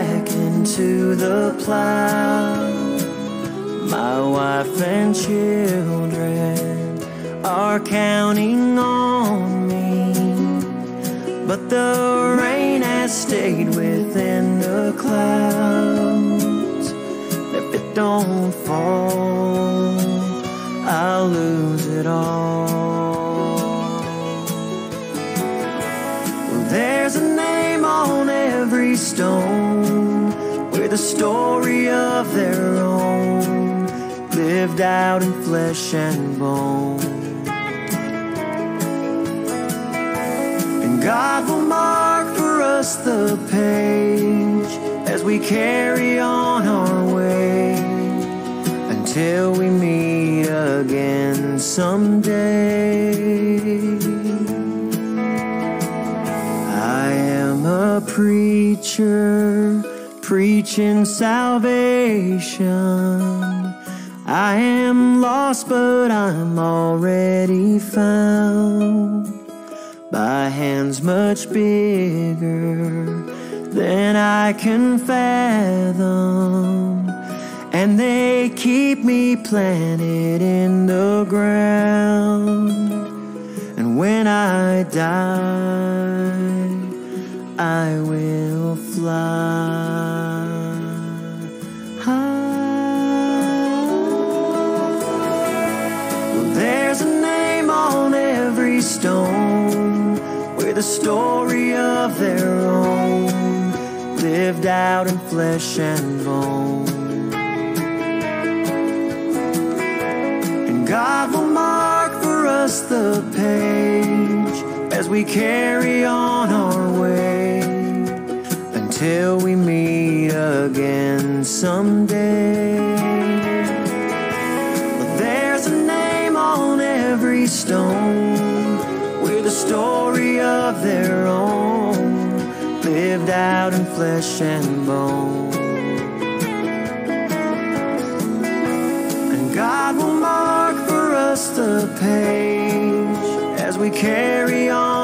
back into the plow. My wife and children are counting on me, but the rain has stayed within the clouds. If it don't fall, I'll lose it all. Well, there's a name on every stone a story of their own, lived out in flesh and bone. And God will mark for us the page as we carry on our way until we meet again someday. I am a preacher preaching salvation. I am lost, but I'm already found by hands much bigger than I can fathom. And they keep me planted in the ground. And when I die, I will fly. There's a name on every stone with a story of their own, lived out in flesh and bone. And God will mark for us the page as we carry on our way until we meet again someday. Stone with a story of their own, lived out in flesh and bone. And God will mark for us the page as we carry on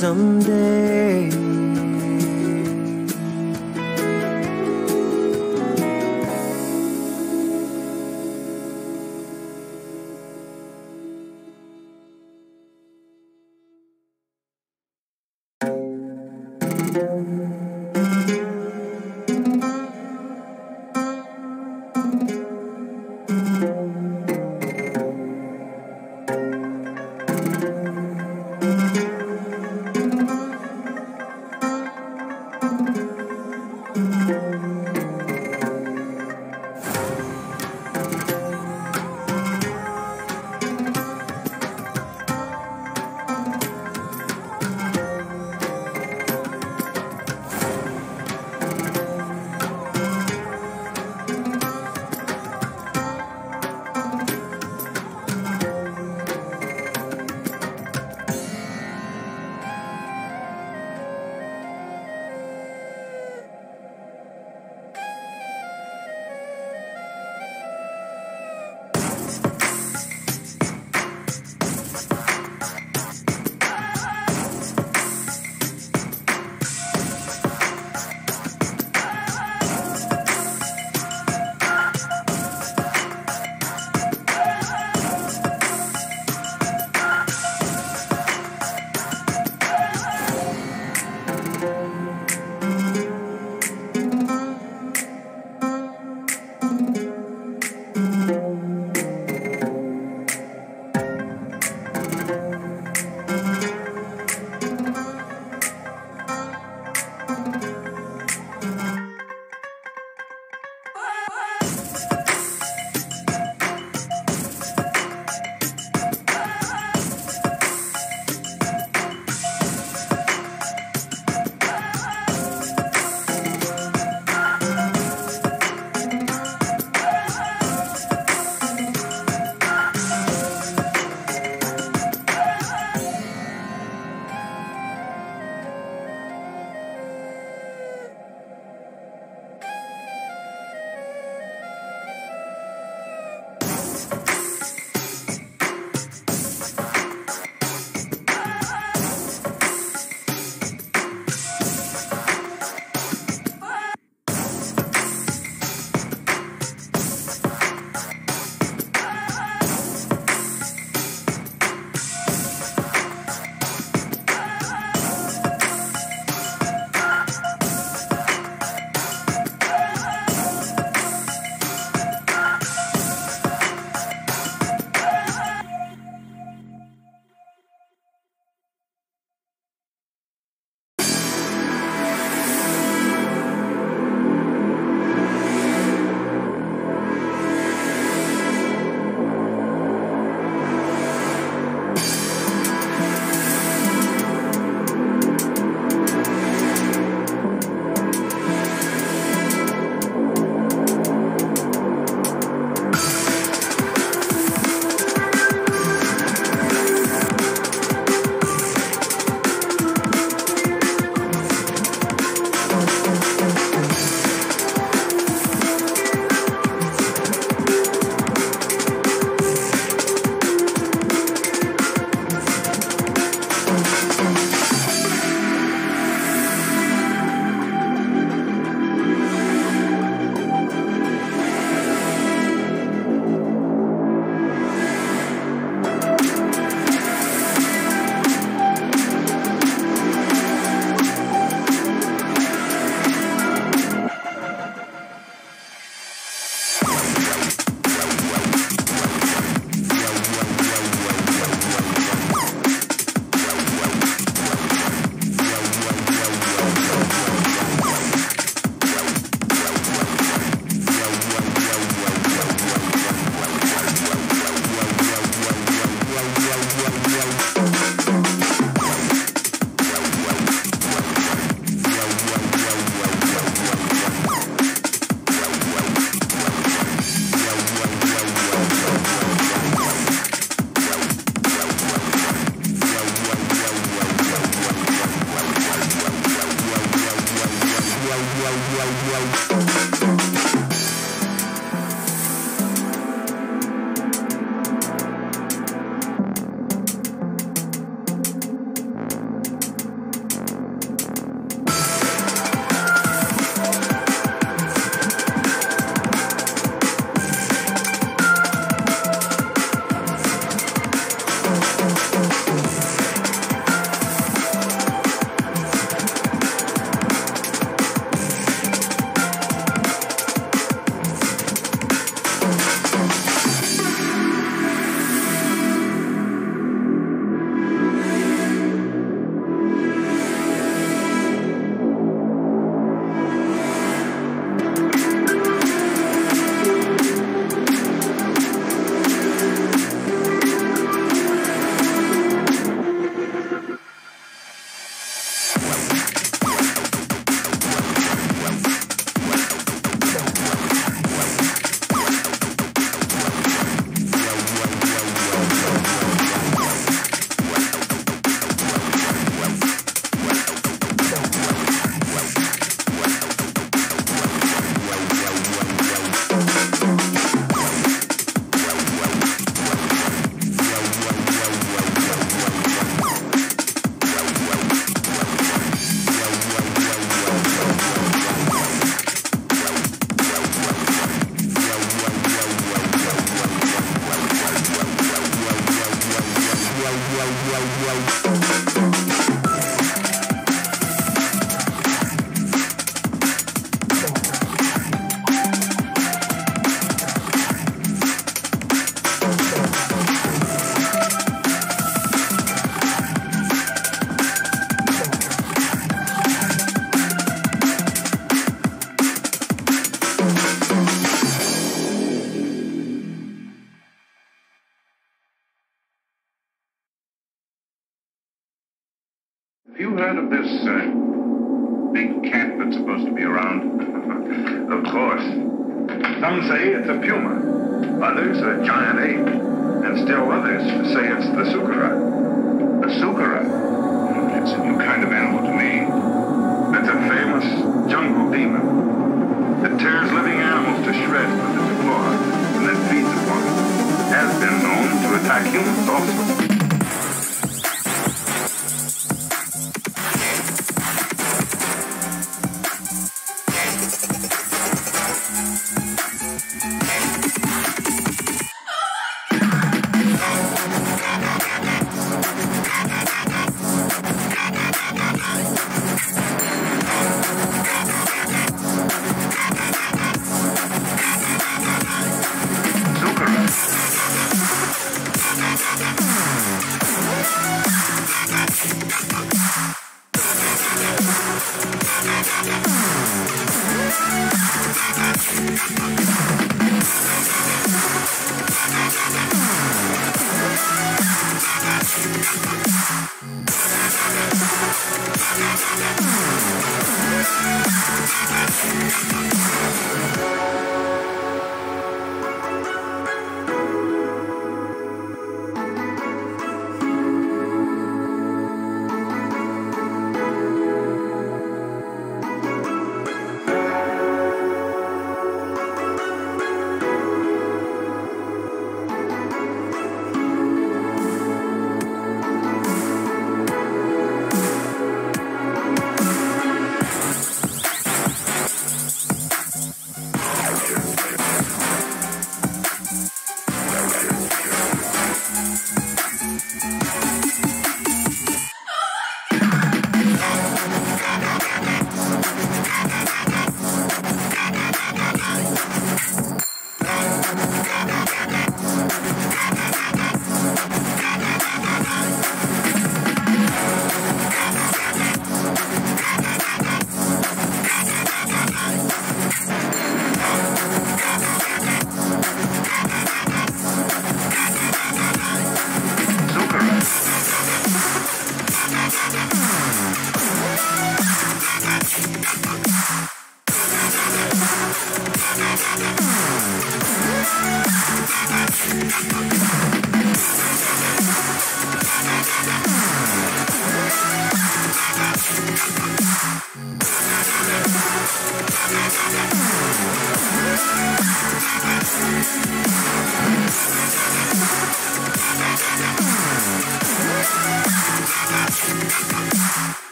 someday.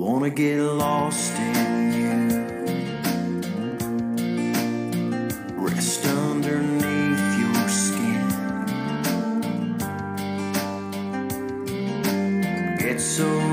wanna get lost in you. Rest underneath your skin. Get so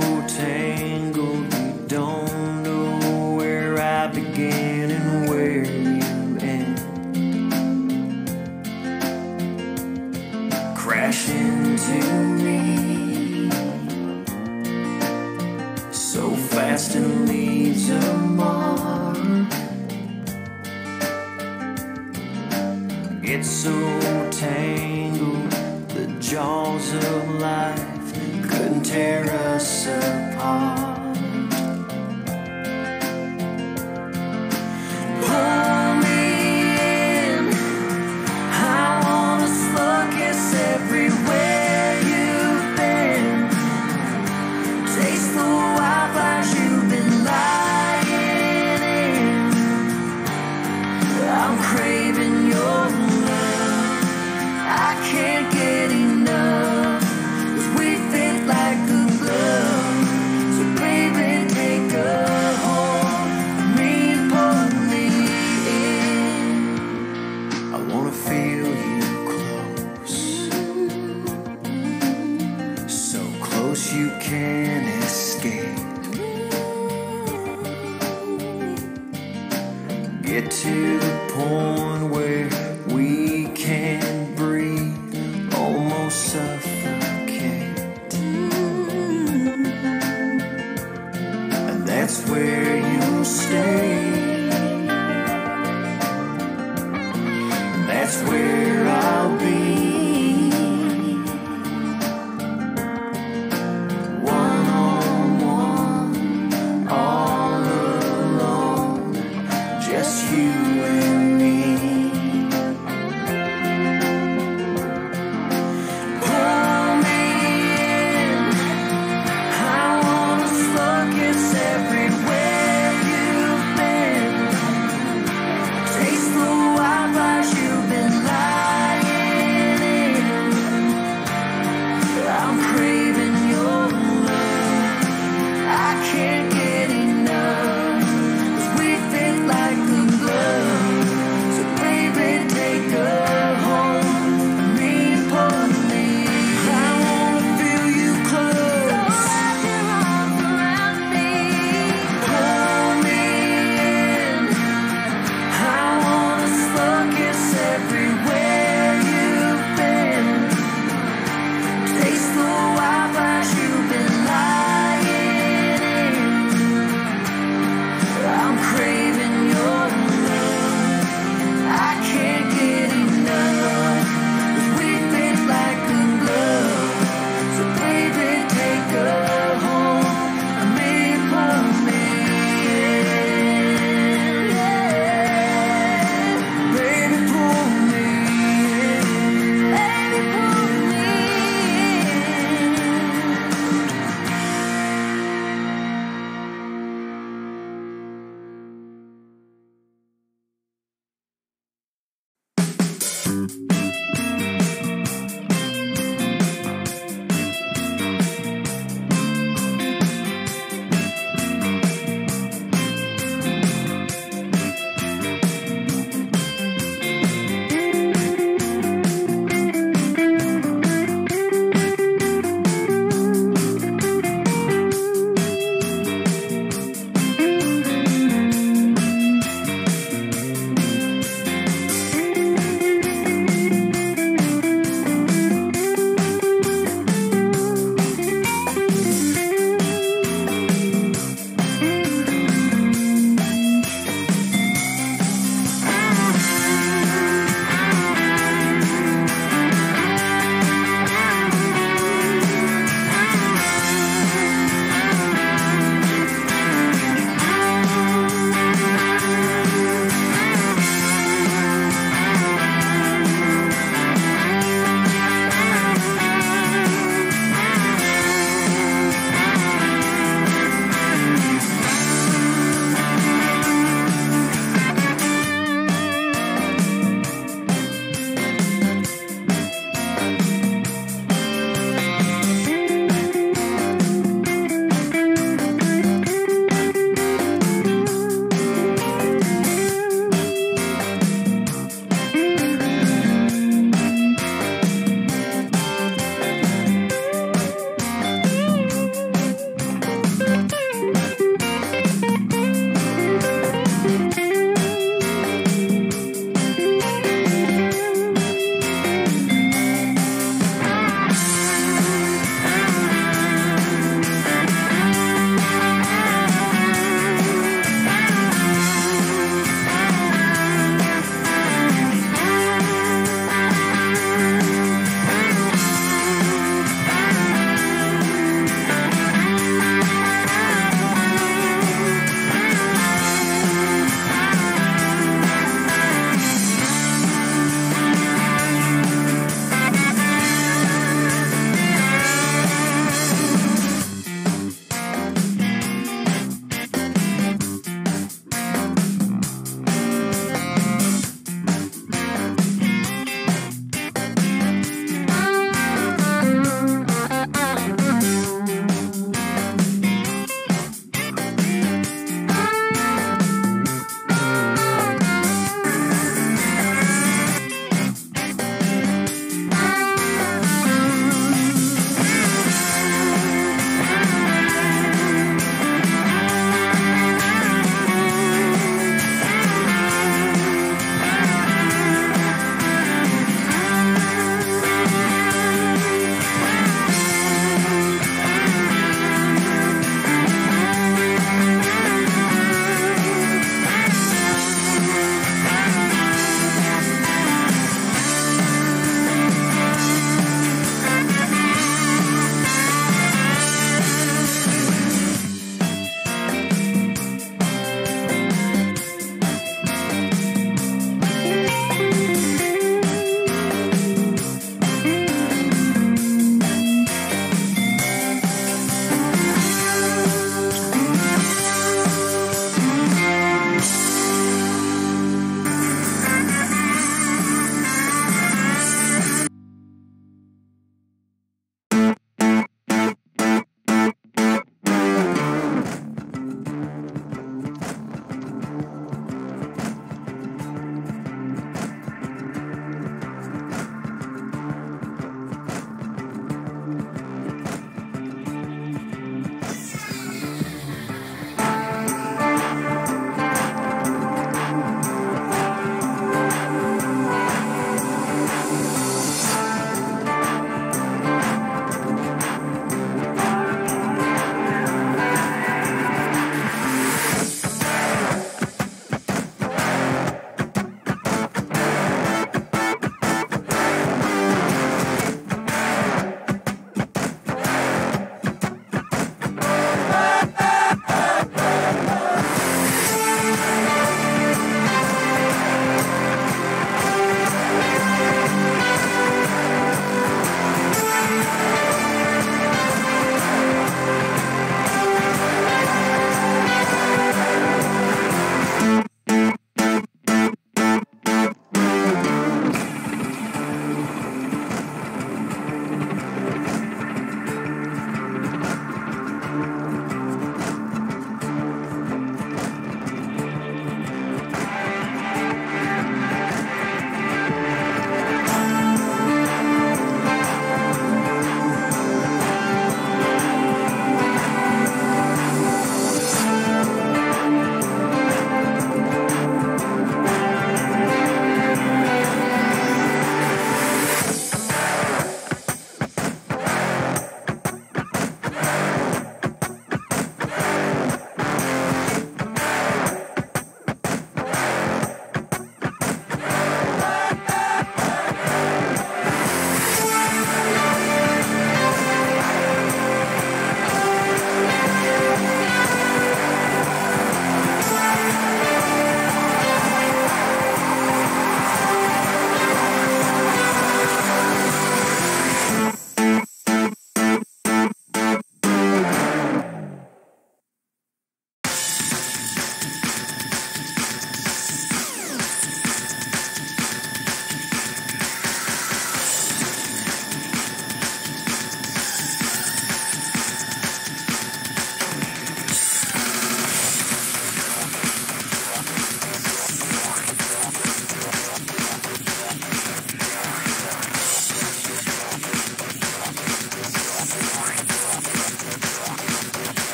carousel.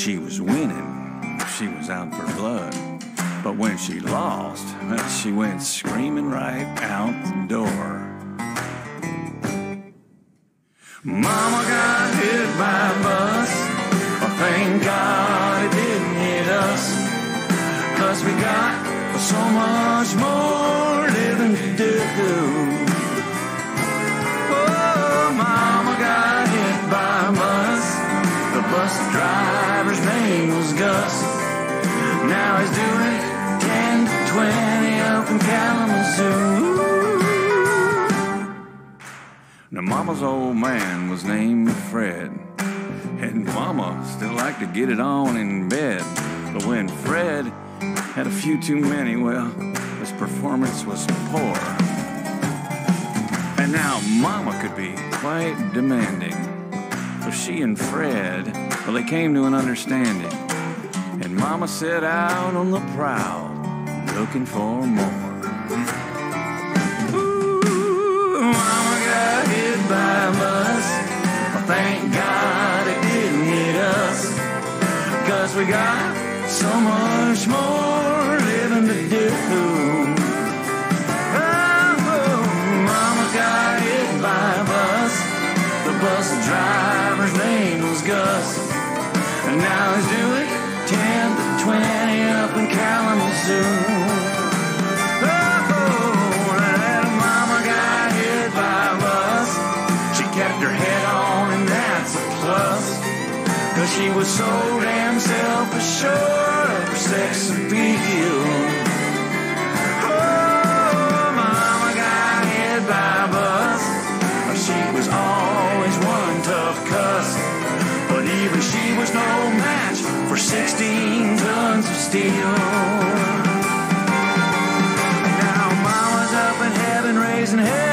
she was winning. was poor. And now Mama could be quite demanding. So she and Fred, well, they came to an understanding. And Mama set out on the prowl, looking for more. Mama got hit by a bus. Thank God it didn't hit us. Cause we got so much more. she was so damn self-assured of her sex appeal. Oh, mama got hit by a bus. She was always one tough cuss. But even she was no match for 16 tons of steel. isn't here.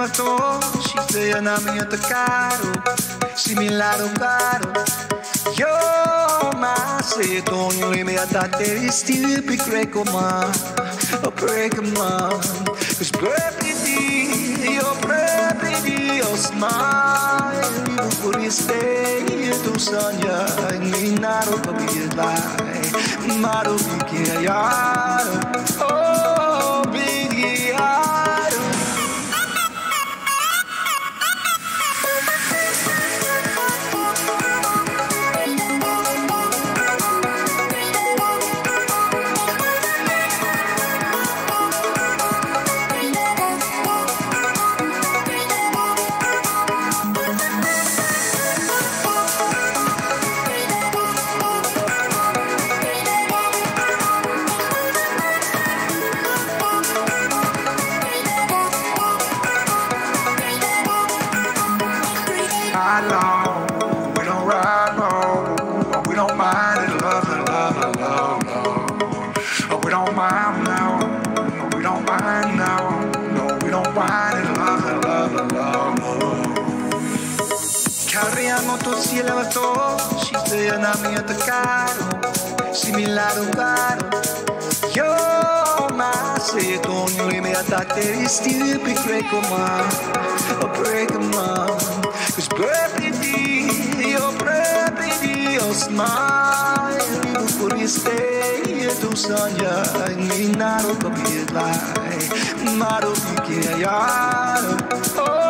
me to Ще намия така Si mi lado caro Yo ma se tonyo i mi atate visti pi creko ma O oh, preko man, Kus prepiti Yo prepiti Yo smile Vivo por este Y tu sanja Mi naro pa bi jedvaj Maro bi que ajaro Oh. Carriamo tutti il lavato, ci svegliano a mio toccaro, similare un caro. Io, ma se tu non li mi attaccheresti, ti prego ma, prego ma, cos proprio di, io proprio di, oh smile. Por jesteje tu sanja i narod pobjedla Narod je jajar Oh.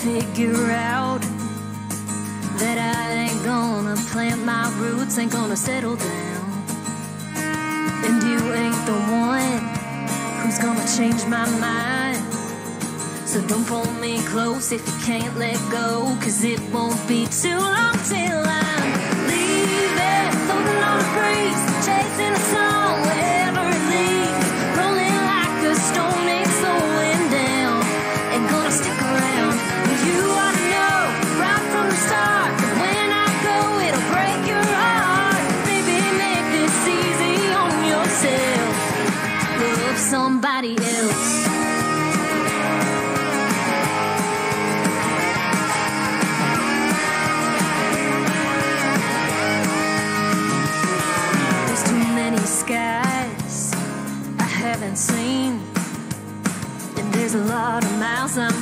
figure out that I ain't gonna plant my roots, ain't gonna settle down. And you ain't the one who's gonna change my mind. So don't pull me close if you can't let go, cause it won't be too long till I'm leaving. Floating on the breeze, chasing the sun.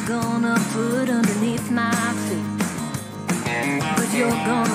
gonna put underneath my feet. But you're gonna